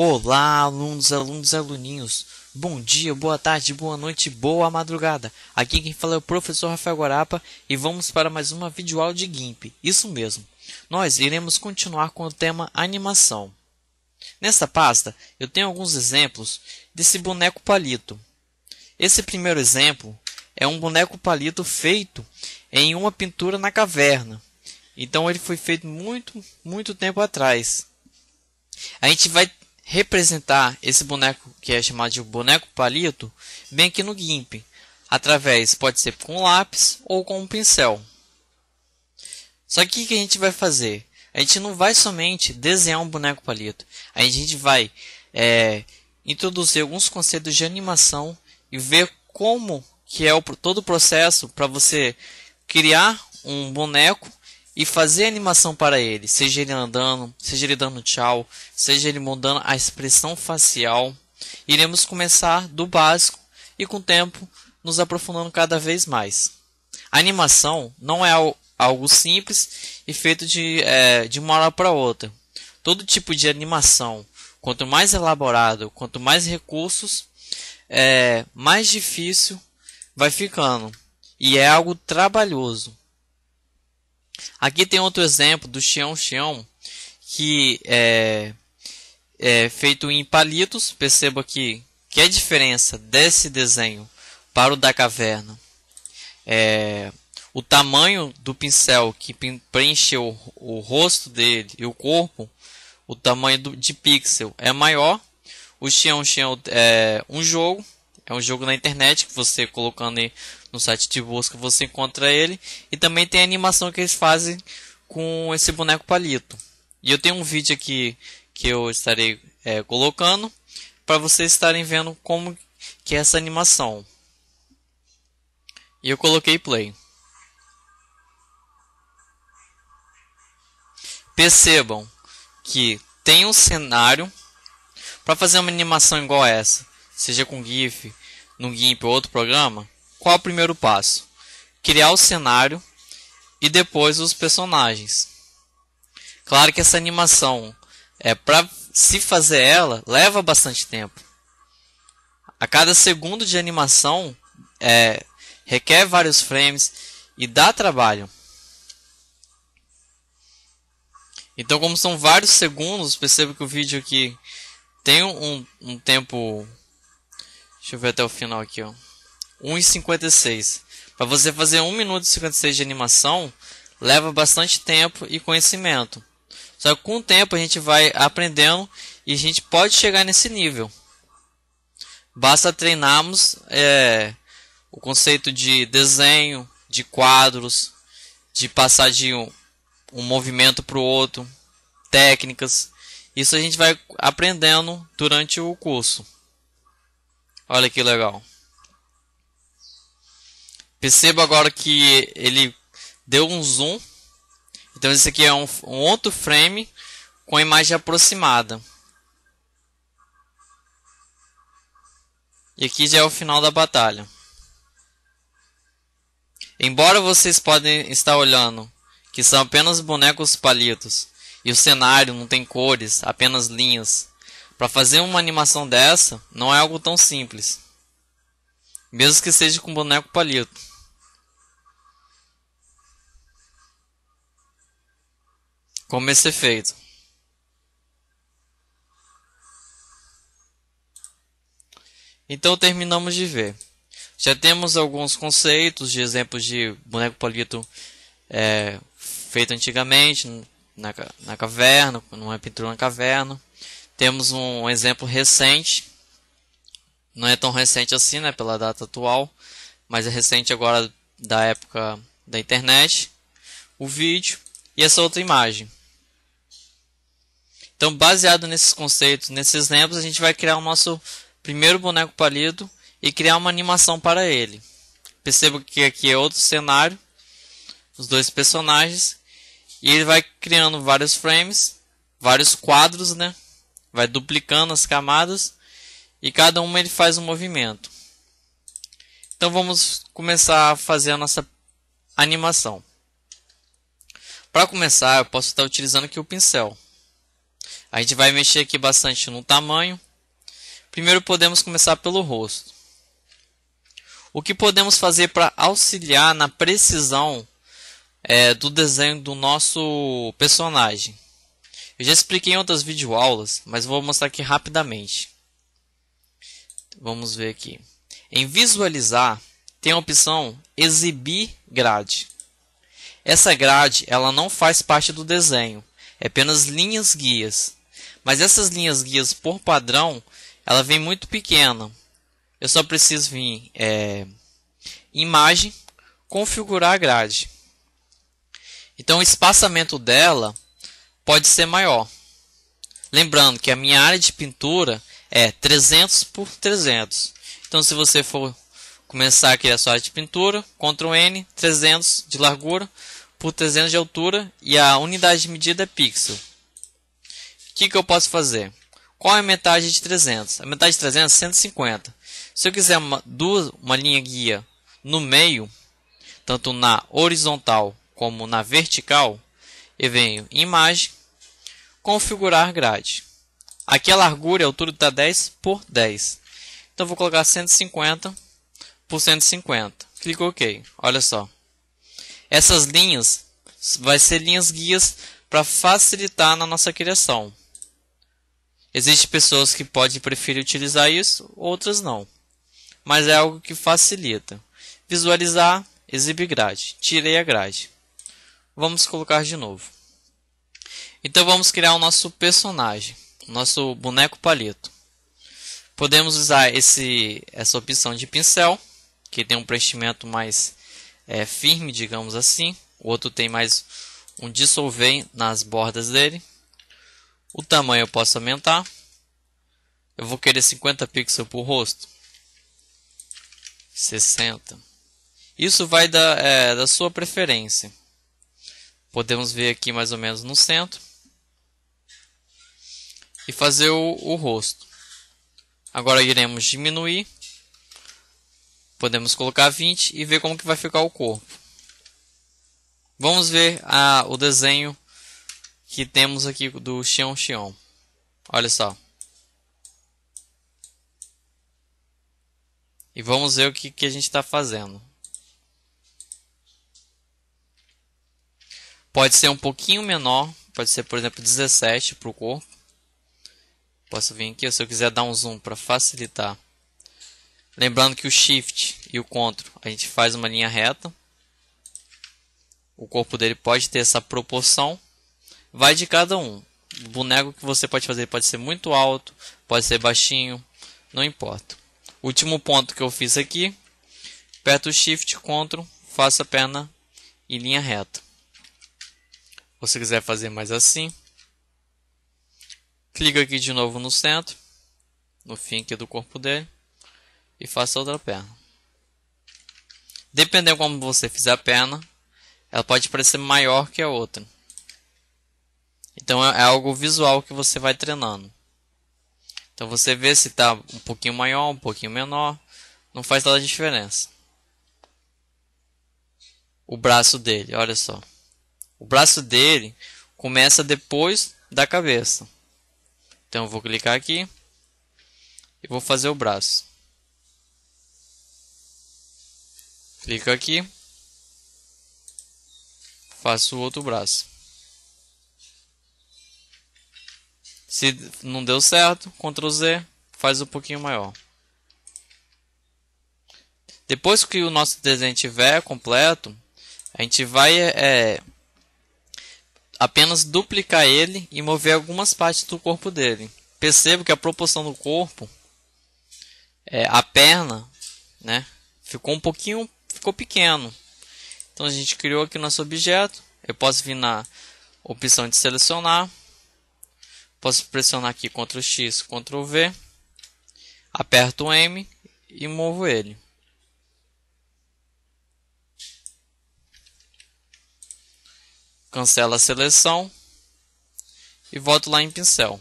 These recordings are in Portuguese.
Olá, alunos, alunos aluninhos. Bom dia, boa tarde, boa noite, boa madrugada. Aqui quem fala é o professor Rafael Guarapa e vamos para mais uma videoaula de GIMP. Isso mesmo. Nós iremos continuar com o tema animação. Nesta pasta, eu tenho alguns exemplos desse boneco palito. Esse primeiro exemplo é um boneco palito feito em uma pintura na caverna. Então ele foi feito muito, muito tempo atrás. A gente vai representar esse boneco que é chamado de boneco palito bem aqui no GIMP, através pode ser com lápis ou com um pincel. Só que o que a gente vai fazer? A gente não vai somente desenhar um boneco palito, a gente vai é, introduzir alguns conceitos de animação e ver como que é o, todo o processo para você criar um boneco e fazer animação para ele, seja ele andando, seja ele dando tchau, seja ele mudando a expressão facial. Iremos começar do básico e com o tempo nos aprofundando cada vez mais. A animação não é algo simples e feito de, é, de uma hora para outra. Todo tipo de animação, quanto mais elaborado, quanto mais recursos, é, mais difícil vai ficando. E é algo trabalhoso. Aqui tem outro exemplo do Xião Xião, que é, é feito em palitos. Perceba aqui que a diferença desse desenho para o da caverna é o tamanho do pincel que preencheu o rosto dele e o corpo, o tamanho do, de pixel é maior. O Xião Xião é um jogo, é um jogo na internet que você colocando no site de busca você encontra ele. E também tem a animação que eles fazem com esse boneco palito. E eu tenho um vídeo aqui que eu estarei é, colocando para vocês estarem vendo como que é essa animação. E eu coloquei play. Percebam que tem um cenário para fazer uma animação igual essa, seja com GIF, no GIMP ou outro programa, qual é o primeiro passo? Criar o cenário e depois os personagens. Claro que essa animação é para se fazer ela leva bastante tempo. A cada segundo de animação é, requer vários frames e dá trabalho. Então, como são vários segundos, perceba que o vídeo aqui tem um, um tempo. Deixa eu ver até o final aqui, ó. 1,56. Para você fazer 1 minuto e 56 de animação, leva bastante tempo e conhecimento. Só que com o tempo a gente vai aprendendo e a gente pode chegar nesse nível. Basta treinarmos é, o conceito de desenho, de quadros, de passar de um, um movimento para o outro, técnicas. Isso a gente vai aprendendo durante o curso. Olha que legal. Perceba agora que ele deu um zoom. Então esse aqui é um, um outro frame com a imagem aproximada. E aqui já é o final da batalha. Embora vocês podem estar olhando que são apenas bonecos palitos e o cenário não tem cores, apenas linhas, para fazer uma animação dessa não é algo tão simples. Mesmo que seja com boneco palito. Como esse efeito. Então terminamos de ver. Já temos alguns conceitos de exemplos de boneco palito é, feito antigamente na, na caverna, numa pintura na caverna. Temos um exemplo recente, não é tão recente assim, né, pela data atual, mas é recente agora da época da internet. O vídeo e essa outra imagem. Então, baseado nesses conceitos, nesses exemplos, a gente vai criar o nosso primeiro boneco palito e criar uma animação para ele. Perceba que aqui é outro cenário, os dois personagens, e ele vai criando vários frames, vários quadros, né? Vai duplicando as camadas e cada uma ele faz um movimento. Então vamos começar a fazer a nossa animação. Para começar, eu posso estar utilizando aqui o pincel. A gente vai mexer aqui bastante no tamanho. Primeiro podemos começar pelo rosto. O que podemos fazer para auxiliar na precisão é, do desenho do nosso personagem? Eu já expliquei em outras videoaulas, mas vou mostrar aqui rapidamente. Vamos ver aqui. Em visualizar, tem a opção exibir grade. Essa grade ela não faz parte do desenho, é apenas linhas guias. Mas essas linhas guias por padrão, ela vem muito pequena. Eu só preciso vir é, imagem, configurar a grade. Então o espaçamento dela pode ser maior. Lembrando que a minha área de pintura é 300 por 300. Então se você for começar aqui a sua área de pintura, Ctrl N, 300 de largura por 300 de altura e a unidade de medida é pixel. O que, que eu posso fazer? Qual é a metade de 300? A metade de 300 é 150. Se eu quiser uma, duas, uma linha guia no meio, tanto na horizontal como na vertical, eu venho em imagem, configurar grade. Aqui a largura e a altura está 10 por 10. Então vou colocar 150 por 150. Clico OK. Olha só. Essas linhas vai ser linhas guias para facilitar na nossa criação. Existem pessoas que podem preferir utilizar isso, outras não. Mas é algo que facilita. Visualizar, exibir grade. Tirei a grade. Vamos colocar de novo. Então vamos criar o nosso personagem, o nosso boneco palito. Podemos usar esse, essa opção de pincel, que tem um preenchimento mais é, firme, digamos assim. O outro tem mais um dissolver nas bordas dele. O tamanho eu posso aumentar. Eu vou querer 50 pixels por rosto. 60. Isso vai da, é, da sua preferência. Podemos ver aqui mais ou menos no centro. E fazer o, o rosto. Agora iremos diminuir. Podemos colocar 20 e ver como que vai ficar o corpo. Vamos ver a, o desenho que temos aqui do Xion Xion. Olha só. E vamos ver o que, que a gente está fazendo. Pode ser um pouquinho menor, pode ser por exemplo 17 para o corpo. Posso vir aqui, se eu quiser dar um zoom para facilitar. Lembrando que o Shift e o Ctrl a gente faz uma linha reta. O corpo dele pode ter essa proporção. Vai de cada um. O boneco que você pode fazer pode ser muito alto, pode ser baixinho, não importa. Último ponto que eu fiz aqui, aperto o Shift, Ctrl, faço a perna em linha reta. Se quiser fazer mais assim, clica aqui de novo no centro, no fim aqui do corpo dele, e faça outra perna. Dependendo como você fizer a perna, ela pode parecer maior que a outra. Então é algo visual que você vai treinando. Então você vê se está um pouquinho maior, um pouquinho menor, não faz toda a diferença. O braço dele, olha só. O braço dele começa depois da cabeça. Então eu vou clicar aqui e vou fazer o braço. Clico aqui, faço o outro braço. Se não deu certo, Ctrl Z, faz um pouquinho maior. Depois que o nosso desenho estiver completo, a gente vai é, apenas duplicar ele e mover algumas partes do corpo dele. Percebo que a proporção do corpo, é, a perna, né, ficou um pouquinho, ficou pequeno. Então a gente criou aqui nosso objeto. Eu posso vir na opção de selecionar, Posso pressionar aqui Ctrl X, Ctrl V, aperto M e movo ele. Cancelo a seleção e volto lá em pincel.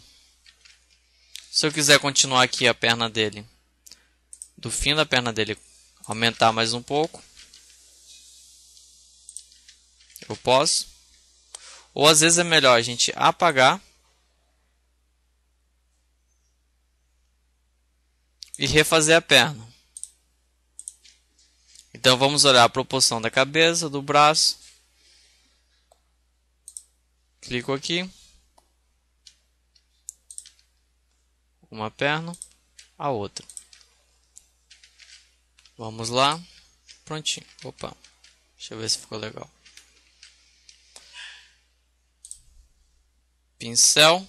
Se eu quiser continuar aqui a perna dele, do fim da perna dele, aumentar mais um pouco, eu posso. Ou às vezes é melhor a gente apagar e refazer a perna. Então vamos olhar a proporção da cabeça, do braço Clico aqui. Uma perna, a outra. Vamos lá. Prontinho. Opa. Deixa eu ver se ficou legal. Pincel.